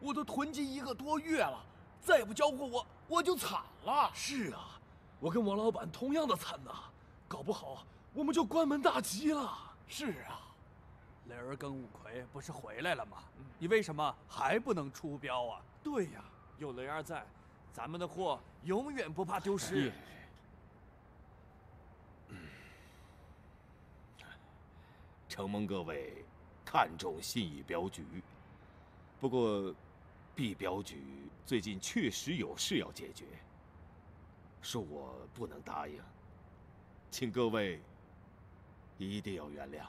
我都囤积一个多月了，再不交货我我就惨了。是啊，我跟王老板同样的惨呐，搞不好我们就关门大吉了。是啊，雷儿跟五魁不是回来了吗？你为什么还不能出标啊？对呀，有雷儿在，咱们的货永远不怕丢失。承蒙各位看重信义镖局，不过毕镖局最近确实有事要解决，恕我不能答应，请各位一定要原谅。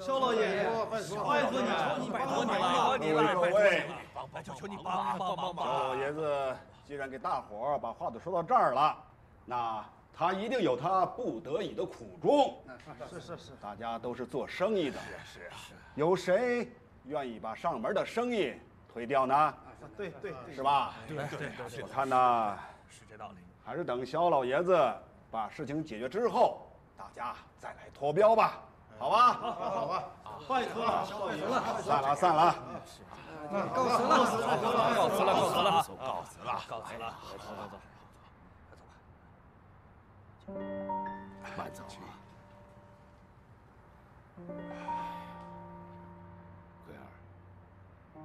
肖老爷，拜托你，拜托你了，你了，各位，帮，求求你帮帮帮帮！肖老爷子既然给大伙儿把话都说到这儿了，那他一定有他不得已的苦衷。是是是，大家都是做生意的，是啊，有谁愿意把上门的生意推掉呢？对对，是吧？对对对，我看呢，是这道理。还是等肖老爷子把事情解决之后，大家再来脱标吧，好吧？好，好吧，拜托了，肖老爷子，散了，散了。那告辞了，告辞了，告辞了，告辞了，告辞了，告辞了，走走走，走吧。慢走啊。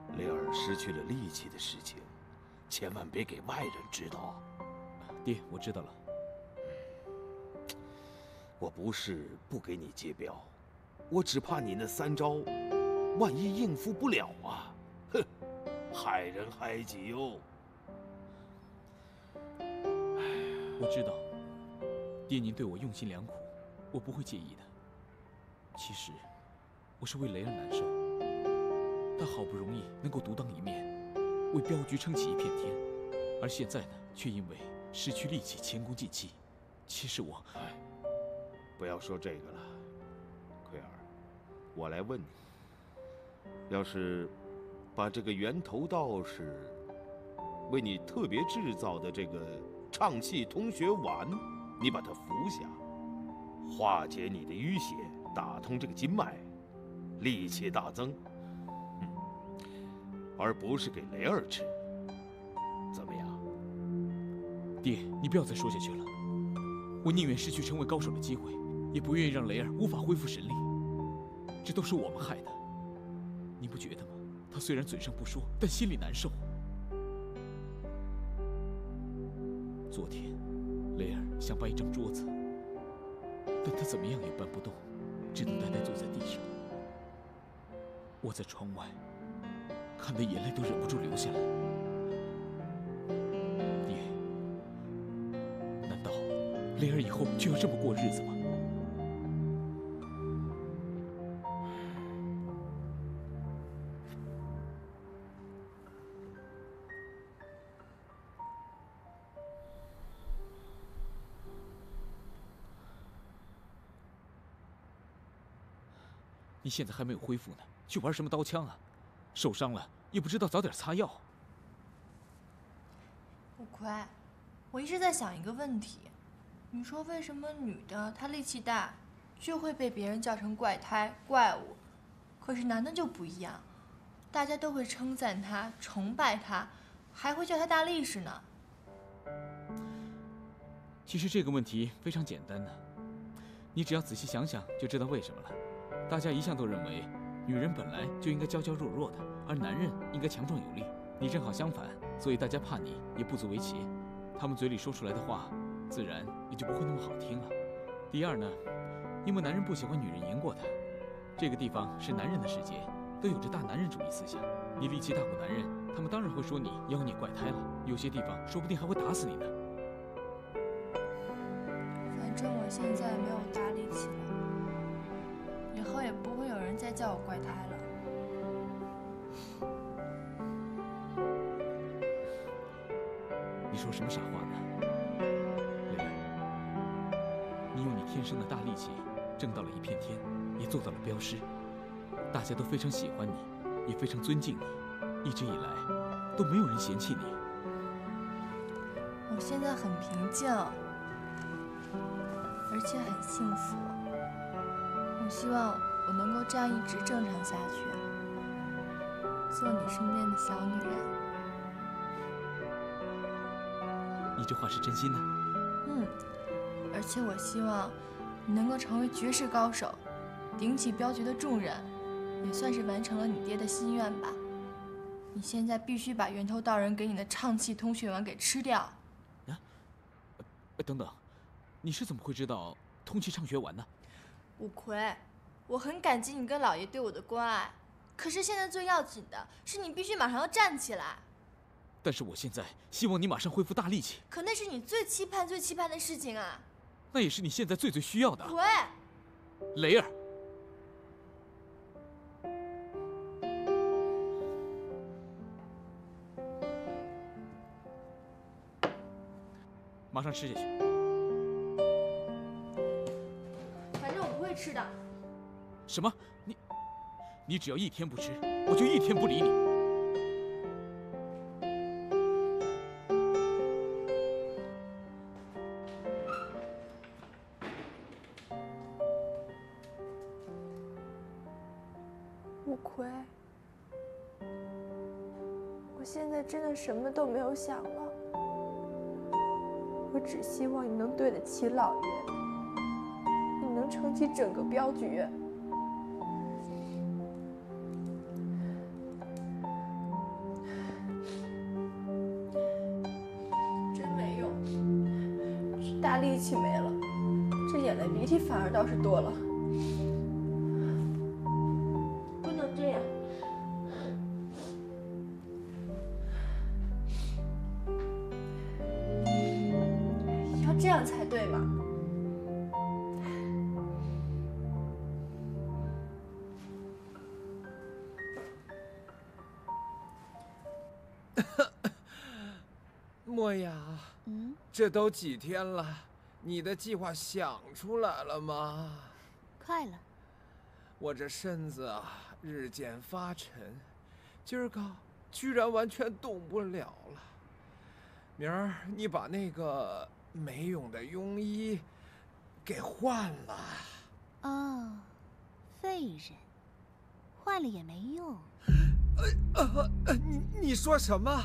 儿，雷儿失去了力气的事情，千万别给外人知道。爹，我知道了。我不是不给你接镖，我只怕你那三招，万一应付不了啊！哼，害人害己哟。我知道，爹您对我用心良苦，我不会介意的。其实，我是为雷儿难受。他好不容易能够独当一面，为镖局撑起一片天，而现在呢，却因为失去力气，前功尽弃。其实我……哎，不要说这个了，奎儿，我来问你，要是把这个源头道士为你特别制造的这个畅气通血丸，你把它服下，化解你的淤血。打通这个经脉，力气大增，而不是给雷儿吃，怎么样？爹，你不要再说下去了。我宁愿失去成为高手的机会，也不愿意让雷儿无法恢复神力。这都是我们害的，你不觉得吗？他虽然嘴上不说，但心里难受。昨天，雷儿想搬一张桌子，但他怎么样也搬不动。只能呆呆坐在地上。我在窗外，看的眼泪都忍不住流下来。爹，难道灵儿以后就要这么过日子吗？你现在还没有恢复呢，去玩什么刀枪啊？受伤了也不知道早点擦药。五魁，我一直在想一个问题，你说为什么女的她力气大，就会被别人叫成怪胎、怪物，可是男的就不一样，大家都会称赞他、崇拜他，还会叫他大力士呢？其实这个问题非常简单呢，你只要仔细想想就知道为什么了。大家一向都认为，女人本来就应该娇娇弱弱的，而男人应该强壮有力。你正好相反，所以大家怕你也不足为奇。他们嘴里说出来的话，自然也就不会那么好听了。第二呢，因为男人不喜欢女人赢过他。这个地方是男人的世界，都有着大男人主义思想。你力气大过男人，他们当然会说你妖孽怪胎了。有些地方说不定还会打死你呢。反正我现在没有大叫我怪胎了。你说什么傻话呢，蕾蕾？你用你天生的大力气挣到了一片天，也做到了镖师，大家都非常喜欢你，也非常尊敬你，一直以来都没有人嫌弃你。我现在很平静，而且很幸福。我希望我能够这样一直正常下去。做你身边的小女人。你这话是真心的？嗯，而且我希望你能够成为绝世高手，顶起镖局的重任，也算是完成了你爹的心愿吧。你现在必须把源头道人给你的畅气通血丸给吃掉。啊等等，你是怎么会知道通气畅血丸呢？五魁，我很感激你跟老爷对我的关爱，可是现在最要紧的是你必须马上要站起来。但是我现在希望你马上恢复大力气，可那是你最期盼、最期盼的事情啊！那也是你现在最最需要的。喂，雷儿，马上吃下去。反正我不会吃的。什么？你，你只要一天不吃，我就一天不理你。五魁，我现在真的什么都没有想了，我只希望你能对得起老爷，你能撑起整个镖局。力气没了，这眼泪鼻涕反而倒是多了。这都几天了，你的计划想出来了吗？快了。我这身子啊，日渐发沉，今儿个居然完全动不了了。明儿你把那个没用的庸医给换了。哦，废人，换了也没用。呃，呃你你说什么？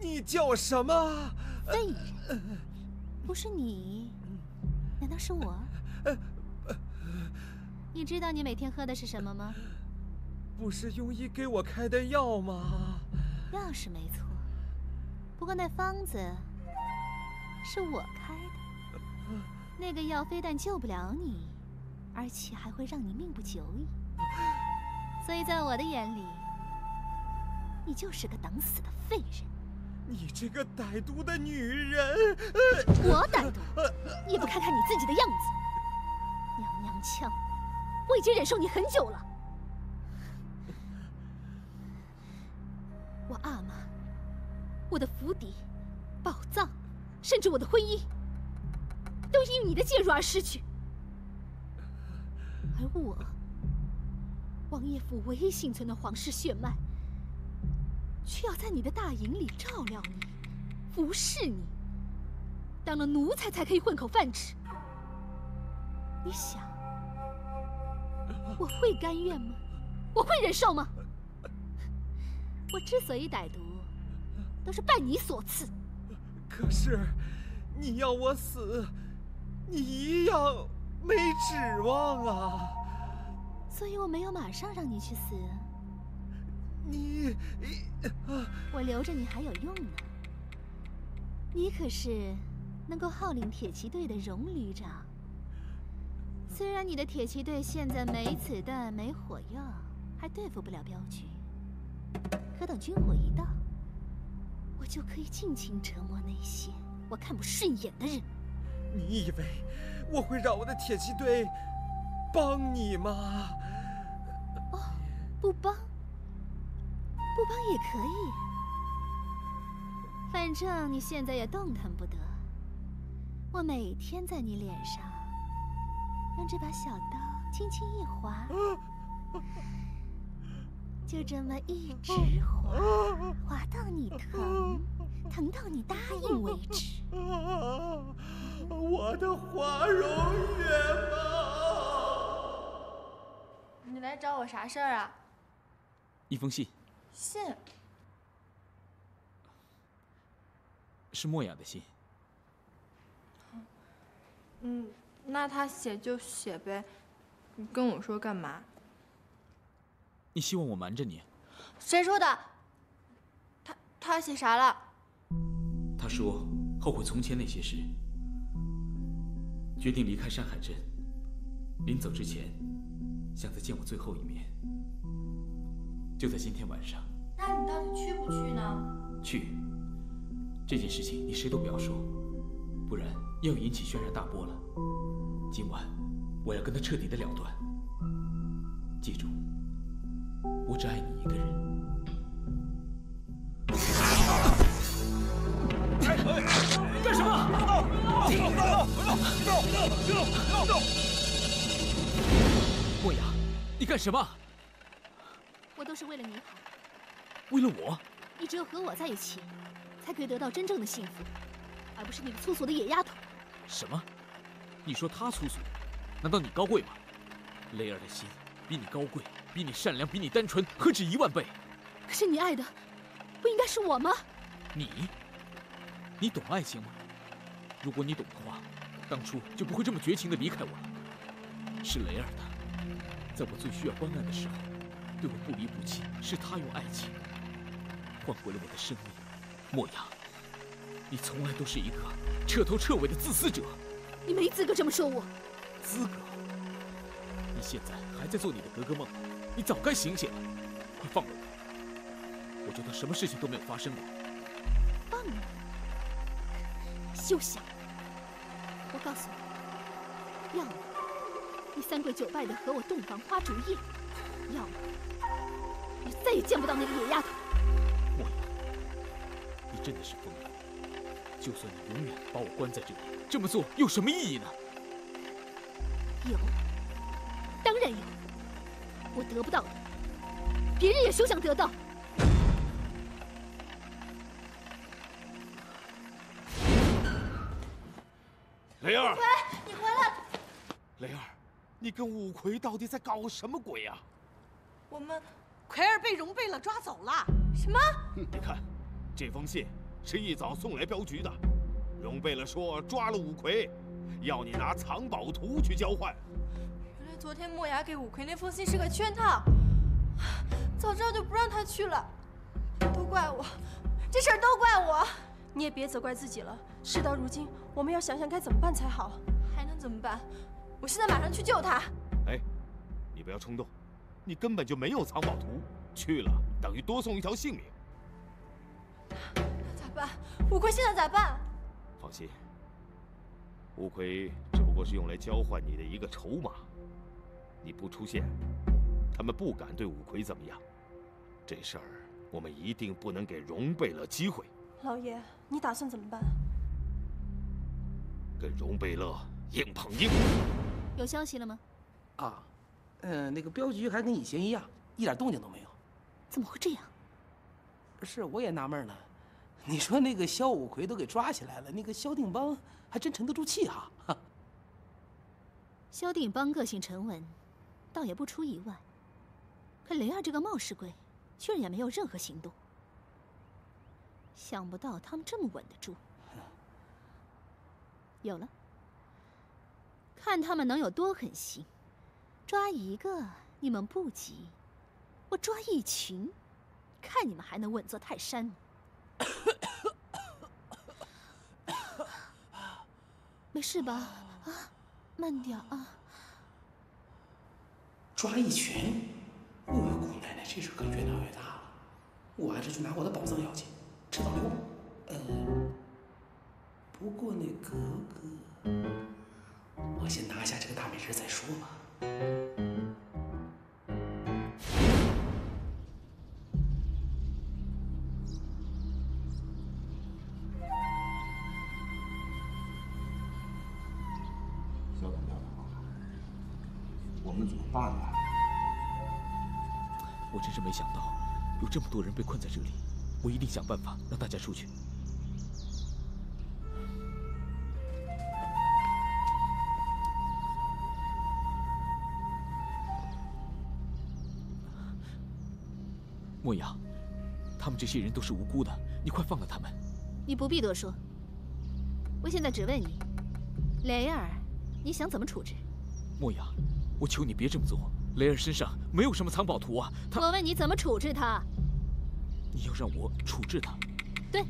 你叫什么？废人，不是你，难道是我？你知道你每天喝的是什么吗？不是庸医给我开的药吗？药是没错，不过那方子是我开的。那个药非但救不了你，而且还会让你命不久矣。所以在我的眼里，你就是个等死的废人。你这个歹毒的女人！我歹毒，你也不看看你自己的样子，娘娘腔！我已经忍受你很久了。我阿玛，我的府邸、宝藏，甚至我的婚姻，都因你的介入而失去。而我，王爷府唯一幸存的皇室血脉，却要在你的大营里照料你、服侍你。当了奴才才可以混口饭吃。你想，我会甘愿吗？我会忍受吗？我之所以歹毒，都是拜你所赐。可是，你要我死，你一样没指望啊。所以我没有马上让你去死。你，我留着你还有用呢。你可是能够号令铁骑队的荣旅长。虽然你的铁骑队现在没子弹、没火药，还对付不了镖局，可等军火一到，我就可以尽情折磨那些我看不顺眼的人。你以为我会让我的铁骑队帮你吗？哦，不帮，不帮也可以。反正你现在也动弹不得，我每天在你脸上用这把小刀轻轻一划，就这么一直划，划到你疼，疼到你答应为止。我的华容月貌。你来找我啥事儿啊？一封信，信是莫雅的信。嗯，那他写就写呗，你跟我说干嘛？你希望我瞒着你？谁说的？他他写啥了？他说后悔从前那些事，决定离开山海镇。临走之前，想再见我最后一面。就在今天晚上。那你到底去不去呢？去。这件事情你谁都不要说，不然要引起轩然大波了。今晚我要跟他彻底的了断。记住，我只爱你一个人。干什么？莫雅，你干什么？我都是为了你好。为了我？你只有和我在一起，才可以得到真正的幸福，而不是那个粗俗的野丫头。什么？你说她粗俗？难道你高贵吗？雷儿的心比你高贵，比你善良，比你单纯，何止一万倍？可是你爱的，不应该是我吗？你？你懂爱情吗？如果你懂的话，当初就不会这么绝情的离开我了。是雷儿的，在我最需要关爱的时候，对我不离不弃。是他用爱情换回了我的生命。莫阳，你从来都是一个彻头彻尾的自私者。你没资格这么说我。资格？你现在还在做你的格格梦，你早该醒醒了。快放了我，我就当什么事情都没有发生过。放了？休想！我告诉你，要么你三跪九拜的和我洞房花烛夜，要么你再也见不到那个野丫头。真的是疯了！就算你永远把我关在这里，这么做有什么意义呢？有，当然有。我得不到的，别人也休想得到。雷儿，葵，你回来！雷儿，你跟五魁到底在搞什么鬼呀？我们，奎儿被荣贝勒抓走了。什么？你看，这封信是一早送来镖局的。荣贝勒说抓了五魁，要你拿藏宝图去交换。原来昨天莫雅给五魁那封信是个圈套，早知道就不让他去了。都怪我，这事儿都怪我。你也别责怪自己了。事到如今，我们要想想该怎么办才好。还能怎么办？我现在马上去救他。哎，你不要冲动，你根本就没有藏宝图，去了等于多送一条性命。那咋办？五魁现在咋办？放心，五魁只不过是用来交换你的一个筹码。你不出现，他们不敢对五魁怎么样。这事儿我们一定不能给荣贝勒机会。老爷，你打算怎么办？跟荣贝勒硬碰硬。有消息了吗？啊，嗯，那个镖局还跟以前一样，一点动静都没有。怎么会这样？是，我也纳闷了。你说那个萧五魁都给抓起来了，那个萧定邦还真沉得住气哈。萧定邦个性沉稳，倒也不出意外。可雷儿这个冒失鬼，居然也没有任何行动。想不到他们这么稳得住。有了，看他们能有多狠心。抓一个你们不急，我抓一群，看你们还能稳坐泰山吗？没事吧？啊，慢点啊！抓一群，我姑奶奶这事可越闹越大了。我还是去拿我的宝藏要紧，知道了呃，不过那格格，我先拿下这个大美人再说吧。办呢？我真是没想到，有这么多人被困在这里。我一定想办法让大家出去。莫雅，他们这些人都是无辜的，你快放了他们。你不必多说。我现在只问你，雷儿，你想怎么处置？莫阳，我求你别这么做。雷儿身上没有什么藏宝图啊，他……我问你怎么处置他？你要让我处置他？对。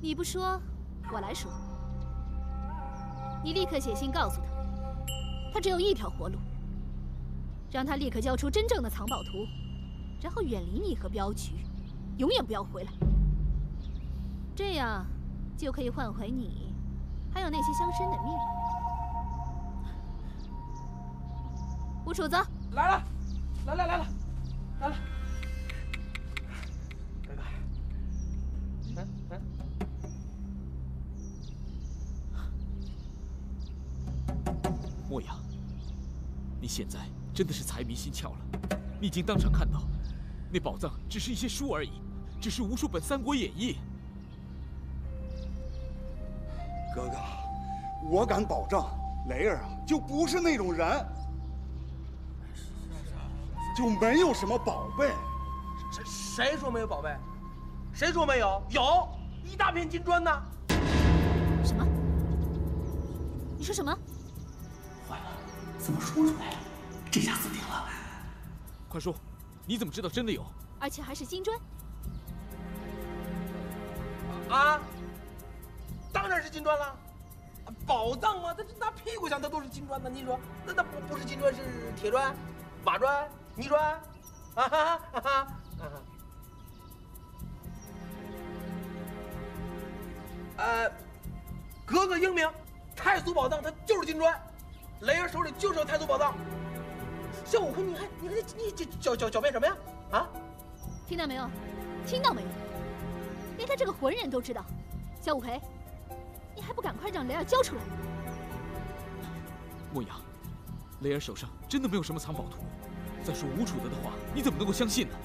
你不说，我来说。你立刻写信告诉他，他只有一条活路，让他立刻交出真正的藏宝图，然后远离你和镖局，永远不要回来。这样，就可以换回你，还有那些乡绅的命。吴楚子来了，来了来了，来了。哥哥，嗯嗯。莫阳，你现在真的是财迷心窍了。你已经当场看到，那宝藏只是一些书而已，只是无数本《三国演义》。哥哥，我敢保证，雷儿啊就不是那种人，就没有什么宝贝。谁谁说没有宝贝？谁说没有？有一大片金砖呢。什么？你说什么？坏了，怎么说出来了？这下死定了。快说，你怎么知道真的有？而且还是金砖。啊？当然是金砖了，宝藏嘛，它拿屁股想它都是金砖的。你说那那不不是金砖是铁砖、瓦砖、你说？啊哈哈哈！呃，哥哥英明，太祖宝藏它就是金砖，雷儿手里就是有太祖宝藏。小五坤，你还你还你这狡狡狡辩什么呀？啊？听到没有？听到没有？连他这个浑人都知道，小五魁。你还不赶快让雷儿交出来！莫阳，雷儿手上真的没有？什么藏宝图。再说吴楚德的话，你怎么能够相信呢？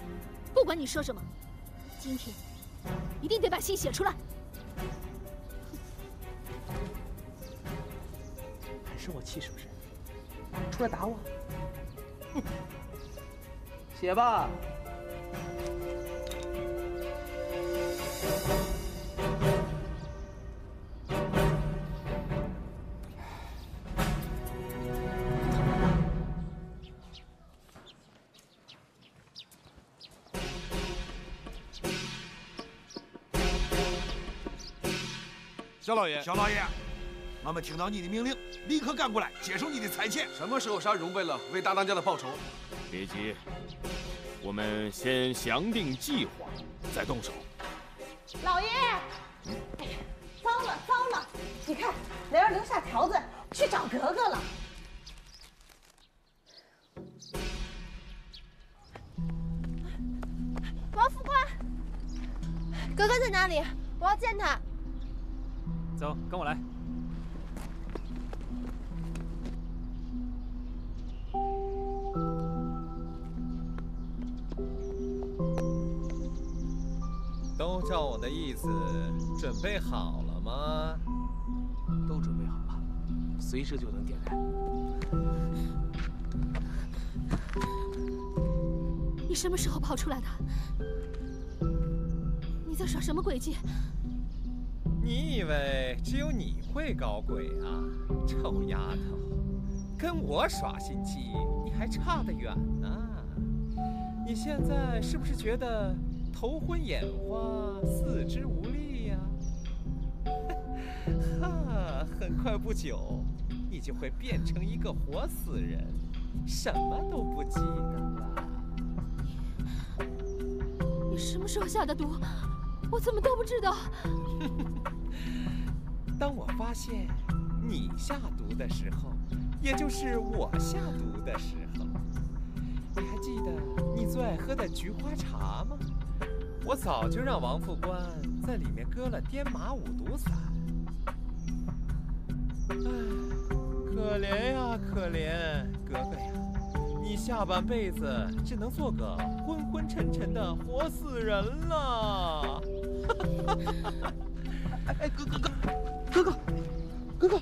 不管你说什么，今天一定得把信写出来。还生我气是不是？出来打我！哼，写吧。小老爷，小老爷，俺们听到你的命令，立刻赶过来接受你的裁遣。什么时候杀荣贝勒，为大当家的报仇？别急，我们先详定计划，再动手。老爷，哎呀，糟了糟了！你看，雷儿留下条子去找格格了。王副官，格格在哪里？我要见他。走，跟我来。都照我的意思准备好了吗？都准备好了，随时就能点燃。你什么时候跑出来的？你在耍什么诡计？你以为只有你会搞鬼啊，臭丫头！跟我耍心机，你还差得远呢。你现在是不是觉得头昏眼花、四肢无力呀？哈，很快不久，你就会变成一个活死人，什么都不记得了。你什么时候下的毒？我怎么都不知道。发现你下毒的时候，也就是我下毒的时候。你还记得你最爱喝的菊花茶吗？我早就让王副官在里面搁了颠马五毒散。唉，可怜呀，可怜格格呀，你下半辈子只能做个昏昏沉沉的活死人了。哎哎，哥哥哥，哥哥，哥哥，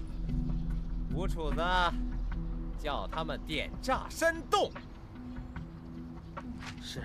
吴楚子，叫他们点炸山洞。是。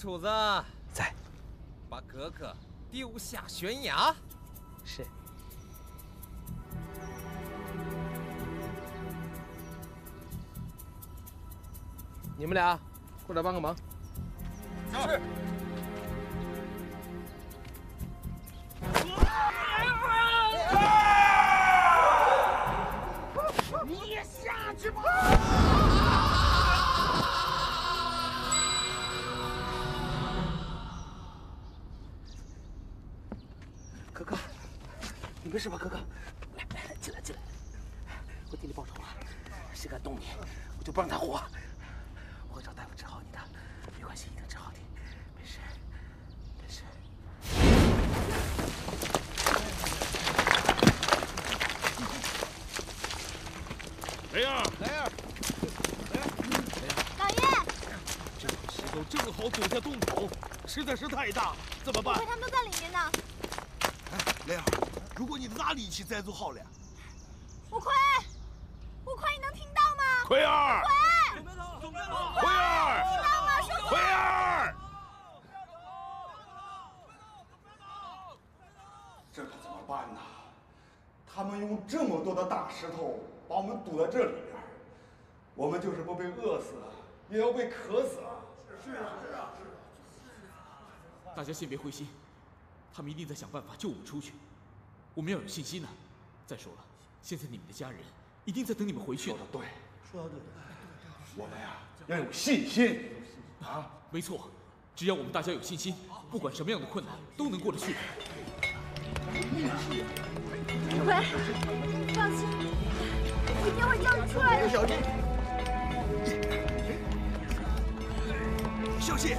楚子在，把格格丢下悬崖。是。你们俩过来帮个忙。是。你也下去吧！没事吧？哥哥，来来，进来进来。我替你报仇了，谁敢动你，我就不让他活。我会找大夫治好你的，没关系，一定治好你，没事，没事。雷儿，雷儿，老爷，这块石头正好堵下洞口，实在是太大了，怎么办？他们都在里面呢。哎，雷儿，如果你拿力气再就好了。吴奎，吴奎，你能听到吗？奎儿，奎，奎儿，听到吗？说奎儿，这可怎么办呢？他们用这么多的大石头把我们堵在这里边，我们就是不被饿死，也要被渴死啊！是啊，是啊，是啊。大家先别灰心，他们一定在想办法救我们出去。我们要有信心呐、再说了，现在你们的家人一定在等你们回去呢。说的对，说的对，我们呀要有信心啊！没错，只要我们大家有信心，不管什么样的困难都能过得去。吴奎，放心，一定会救你出来的。小心，小心！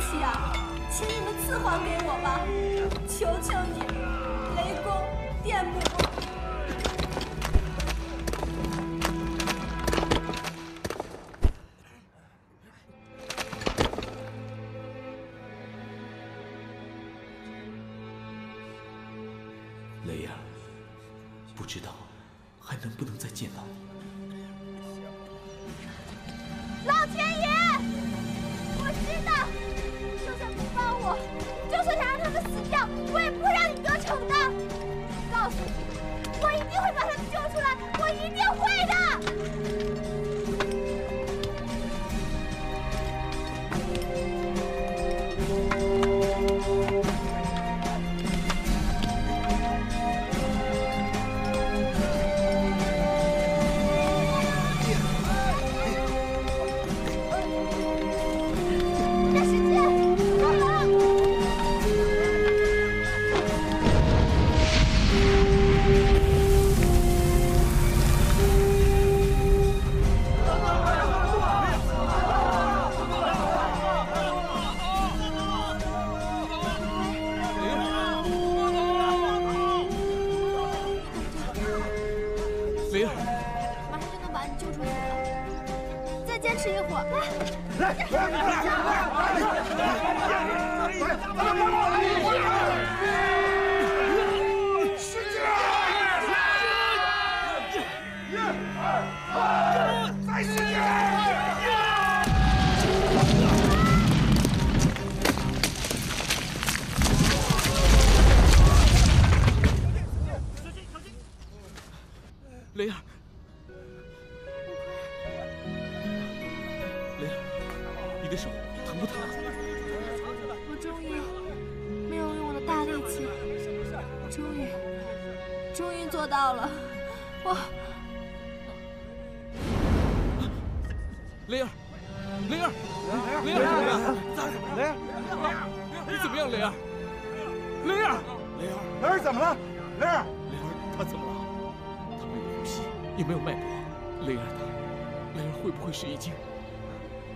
需要力气啊！请你们赐还给我吧，求求你，雷公电母。的手疼不疼啊？我终于没有用我的大力气，终于，终于做到了。我雷儿，雷儿，雷儿，雷儿，你怎么样，雷儿？雷儿，雷儿，雷儿怎么了？雷儿，雷儿，他怎么了？他没有呼吸，也没有脉搏，雷儿他？雷儿会不会是已经？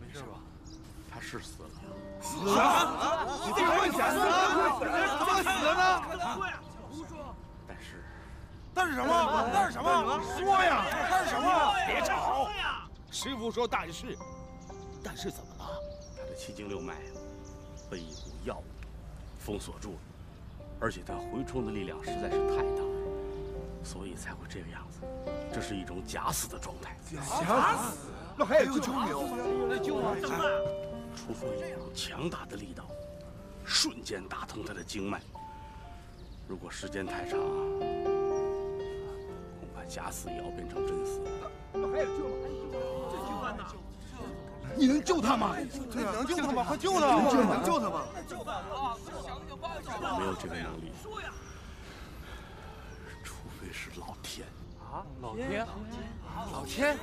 没事吧？他是死了。死了？你这个假死了？怎么死了呢？胡说！但是，但是什么？但是什么？说呀！但是什么？别吵！师傅说但是，但是怎么了？他的七经六脉被一股药物封锁住了，而且他回冲的力量实在是太大，所以才会这个样子。这是一种假死的状态。假死？那还有救没有？那救啊！怎么办？出说一股强大的力道，瞬间打通他的经脉。如果时间太长，恐怕假死也要变成真死。那还有救吗？这救办呐！你能救他吗？对啊，能救他吗？快救他！能救能救他吗？救他啊！想想办法！我没有这个能力。说呀！除非是老天。啊，老天！老天！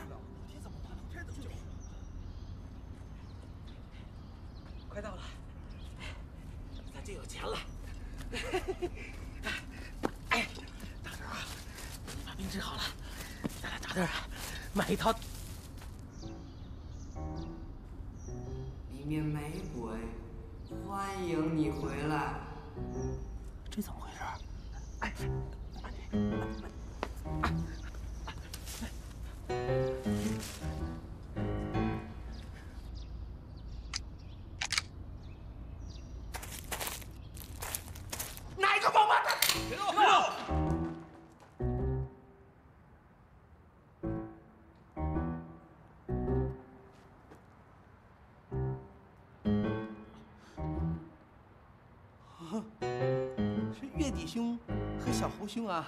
兄和小猴兄啊，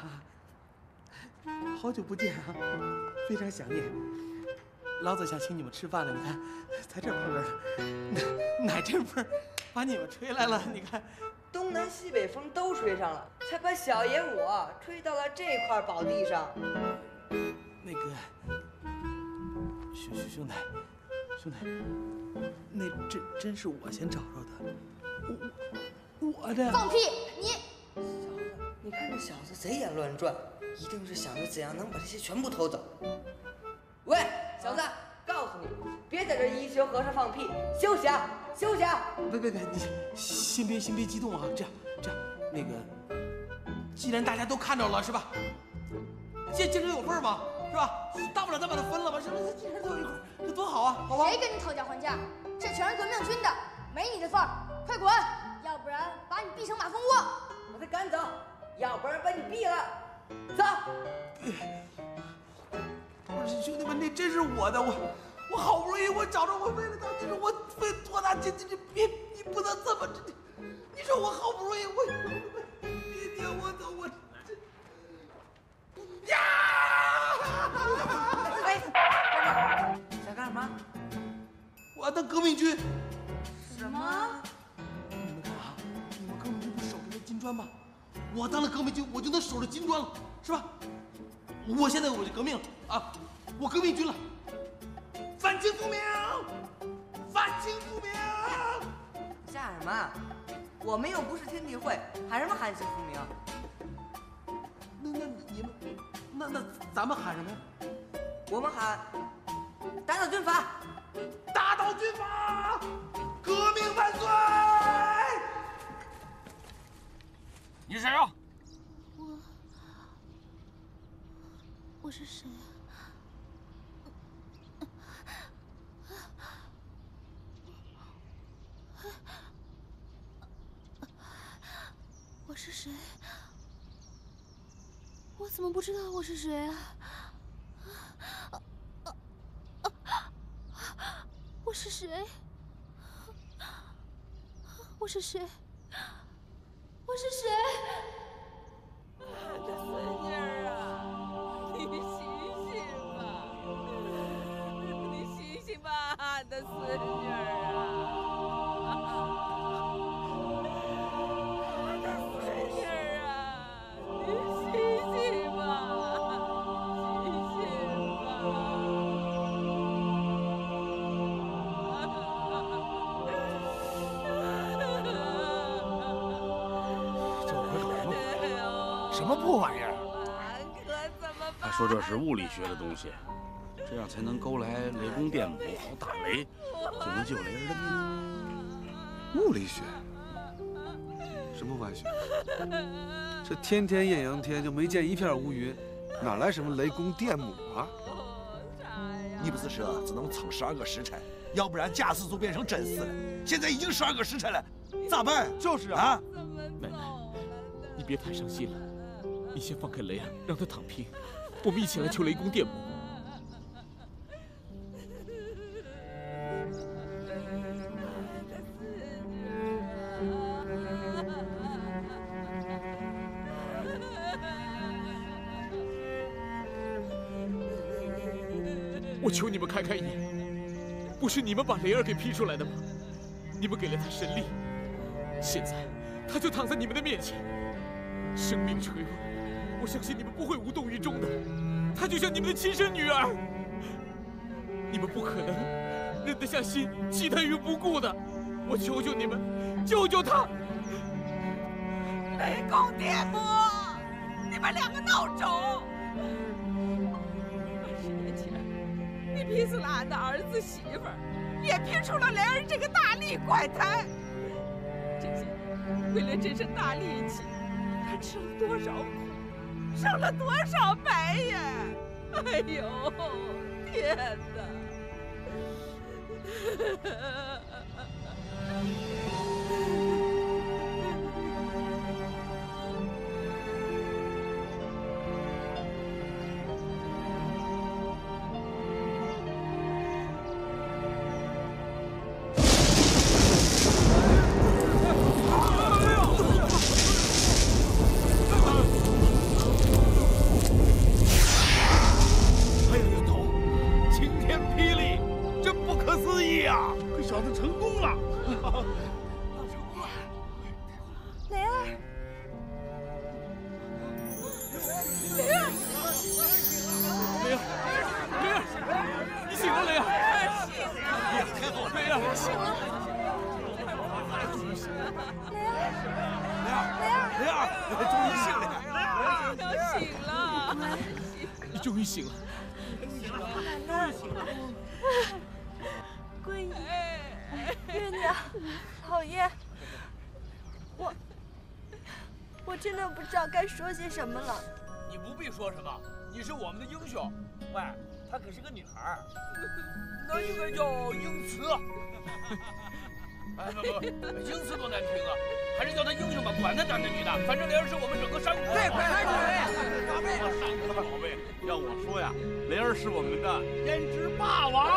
好久不见啊，非常想念。老子想请你们吃饭了，你看，在这碰着了，哪哪阵风把你们吹来了？你看，东南西北风都吹上了，才把小爷我吹到了这块宝地上。那个兄兄兄弟，兄弟，那真真是我先找着的，我我的。放屁！你看这小子贼眼乱转，一定是想着怎样能把这些全部偷走。喂，小子，告诉你，别在这一学和尚放屁，休息啊，休息啊！别别别，你先别先别激动啊！这样这样，那个，既然大家都看着了，是吧？见见者有份嘛，是吧？大不了咱把它分了吧，是不是？既然都有一块，这多好啊，好吧？谁跟你讨价还价？这全是革命军的，没你的份儿，快滚！要不然把你逼成马蜂窝！把他赶走，要不然把你毙了。走。不是兄弟们，那真是我的，我我好不容易我找着，我为了他，你说我费多大劲，你别你不能这么这，你说我好不容易我别别我走我这呀！哎，想干什么？我要当革命军。什么？你们看啊，你们革命军不守着那金砖吗？我当了革命军，我就能守着金砖了，是吧？我现在我就革命了啊！我革命军了，反清复明，反清复明！吓什么？我们又不是天地会，喊什么反清复明？那那你们，那那咱们喊什么呀？我们喊打倒军阀，打倒军阀，革命万岁！你是谁啊？我我是谁啊？我是谁？我怎么不知道我是谁啊？我是谁？我是谁？我是谁？说这是物理学的东西，这样才能勾来雷公电母，好打雷，就能救雷儿的命。物理学？什么玩意？这天天艳阳天就没见一片乌云，哪来什么雷公电母啊？你不是说只能撑十二个时辰，要不然假死就变成真死了。现在已经十二个时辰了，咋办？就是啊。奶奶，你别太伤心了，你先放开雷儿，让他躺平，我们一起来求雷公电母。我求你们开开眼，不是你们把雷儿给劈出来的吗？你们给了他神力，现在他就躺在你们的面前，生命垂危，我相信你们不会无动于衷的。她就像你们的亲生女儿，你们不可能忍得下心弃她于不顾的。我求求你们，救救她！雷公电母，你们两个孬种！二十年前，你劈死了俺的儿子媳妇儿，也劈出了雷儿这个大力怪胎。这些年，为了这身大力气，他吃了多少苦，受了多少白眼！哎呦，天哪！说些什么了。你不必说什么，你是我们的英雄。喂，她可是个女孩儿，那应该叫英雌。哎不不，英雌多难听啊，还是叫她英雄吧，管她男的女的，反正雷儿是我们整个山谷。对，管他女宝贝，宝贝，要我说呀，雷儿是我们的胭脂霸王。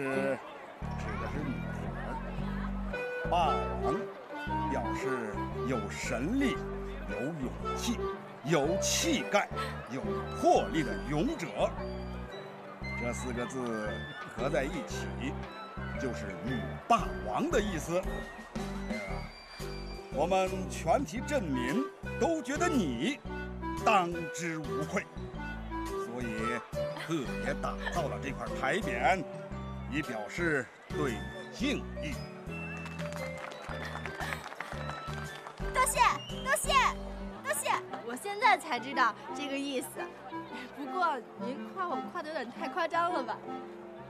是指的是女儿，霸王表示有神力、有勇气、有气概、有魄力的勇者。这四个字合在一起，就是女霸王的意思。我们全体镇民都觉得你当之无愧，所以特别打造了这块牌匾，以表示对你敬意。多谢，多谢，多谢！我现在才知道这个意思。不过您夸我夸的有点太夸张了吧？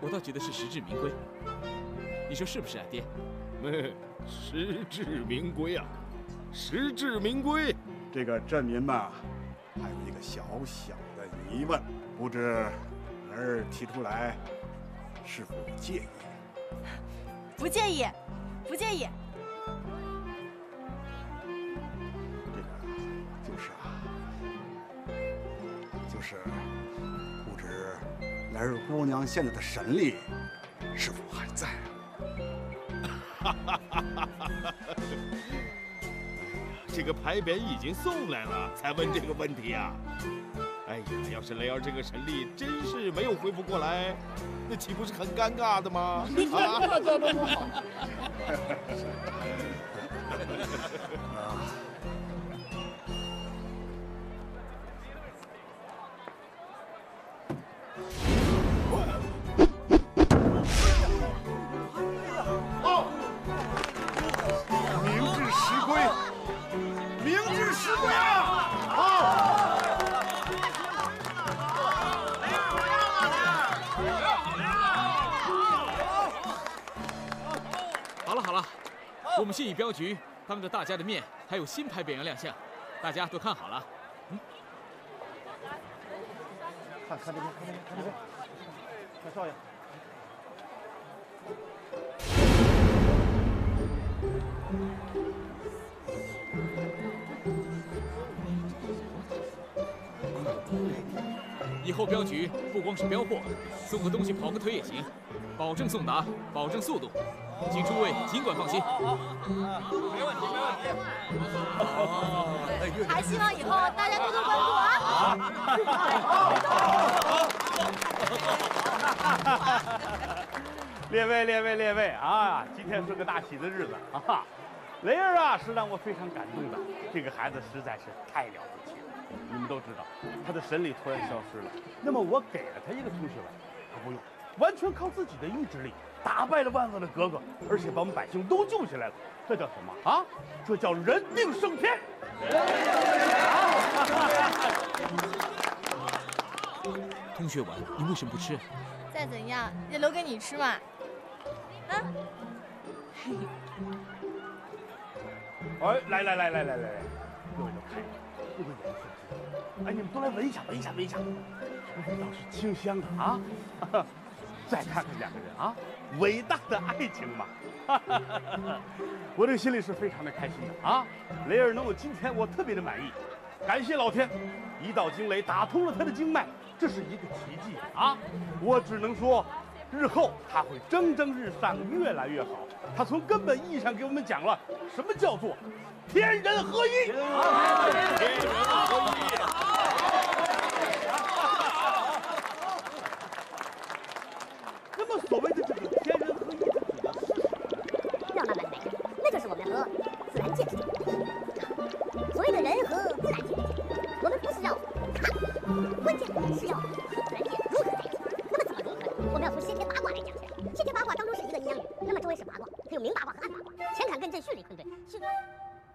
我倒觉得是实至名归。你说是不是啊，爹？哎，实至名归啊，实至名归。这个镇民嘛，还有一个小小的疑问，不知儿提出来是否介意？不介意，不介意。就是啊，就是不知莲儿姑娘现在的神力是否还在啊？这个牌匾已经送来了，才问这个问题啊！哎呀，要是雷儿这个神力真是没有恢复过来，那岂不是很尴尬的吗？啊！当着大家的面，还有新牌匾要亮相，大家都看好了。看看这边，看这边，看这边，看少爷。以后镖局不光是镖货，送个东西跑个腿也行，保证送达，保证速度，请诸位尽管放心。还希望以后大家多多关注啊好好！列位，列位，列位啊！今天是个大喜的日子啊！雷儿啊，是让我非常感动的。这个孩子实在是太了不起了。你们都知道，他的神力突然消失了。那么我给了他一个同学吧，他不用，完全靠自己的意志力打败了万恶的格格，而且把我们百姓都救起来了。这叫什么啊？这叫人命胜天。通血丸，你为什么不吃？再怎样也留给你吃嘛。啊？哎，来来来来来来来，各位都看，这个颜色，哎，你们都来闻一下，闻一下，闻一下，这味道是清香的啊！再看看两个人啊，伟大的爱情嘛！我这个心里是非常的开心的啊！雷儿能有今天，我特别的满意，感谢老天，一道惊雷打通了他的经脉，这是一个奇迹啊！我只能说，日后他会蒸蒸日上，越来越好。他从根本意义上给我们讲了什么叫做天人合一。天人合一。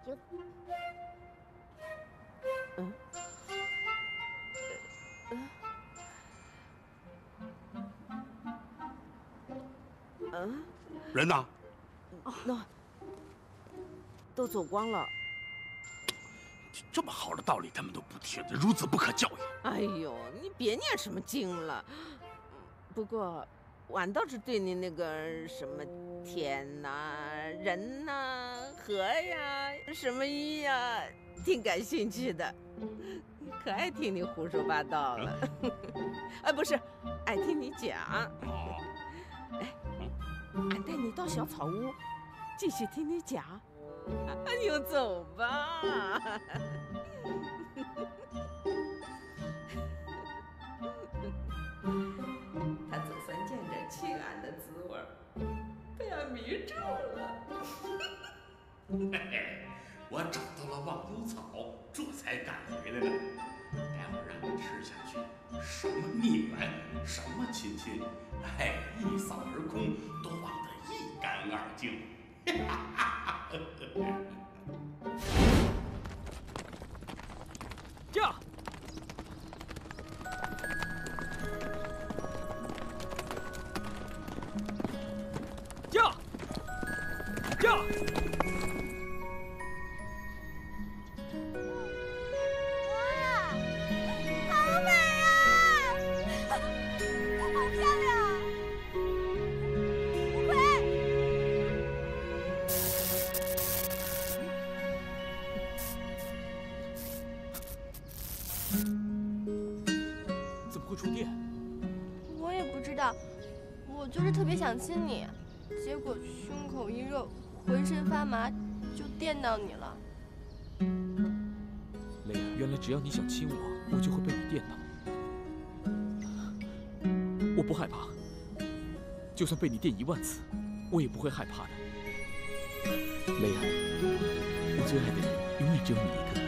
有。嗯。嗯，人呢？那都走光了。这么好的道理他们都不听，孺子不可教也。哎呦，你别念什么经了。不过，俺倒是对你那个什么天呐、人呐、河呀、什么一呀，挺感兴趣的，可爱听你胡说八道了。哎，不是，爱听你讲。哎，俺带你到小草屋，继续听你讲。哎呦走吧。被俺迷住了。我找到了忘忧草，这才赶回来的。待会儿让你吃下去，什么蜜丸，什么亲亲，哎，一扫而空，都忘得一干二净。驾！驾！不会触电？我也不知道，我就是特别想亲你，结果胸口一热，浑身发麻，就电到你了。雷儿，原来只要你想亲我，我就会被你电到。我不害怕，就算被你电一万次，我也不会害怕的。雷儿，我最爱的人永远只有你一个。